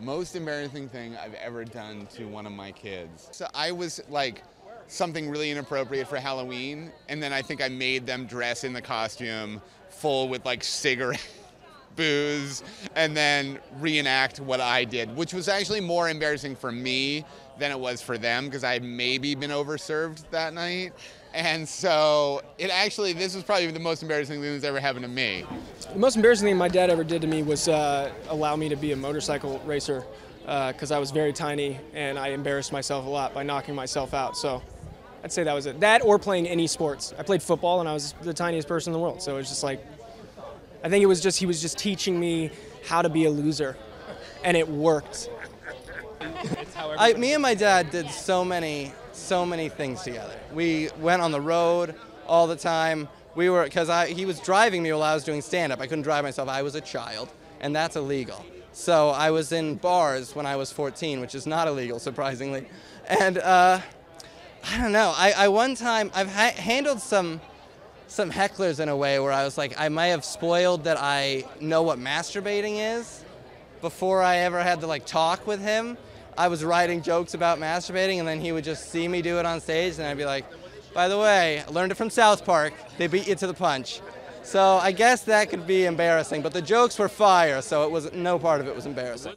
Most embarrassing thing I've ever done to one of my kids. So I was like something really inappropriate for Halloween, and then I think I made them dress in the costume full with like cigarette booze and then reenact what I did, which was actually more embarrassing for me than it was for them because I had maybe been overserved that night. And so it actually, this was probably the most embarrassing thing that's ever happened to me. The most embarrassing thing my dad ever did to me was uh, allow me to be a motorcycle racer because uh, I was very tiny and I embarrassed myself a lot by knocking myself out. So I'd say that was it. That or playing any sports. I played football and I was the tiniest person in the world. So it was just like, I think it was just, he was just teaching me how to be a loser. And it worked. I, me and my dad did so many, so many things together. We went on the road all the time. We were, because I, he was driving me while I was doing stand up. I couldn't drive myself. I was a child, and that's illegal. So I was in bars when I was 14, which is not illegal, surprisingly. And uh, I don't know. I, I one time, I've ha- handled some some hecklers in a way where I was like, I might have spoiled that I know what masturbating is before I ever had to like talk with him. I was writing jokes about masturbating, and then he would just see me do it on stage, and I'd be like, by the way, I learned it from South Park. They beat you to the punch. So I guess that could be embarrassing, but the jokes were fire, so it was no part of it was embarrassing.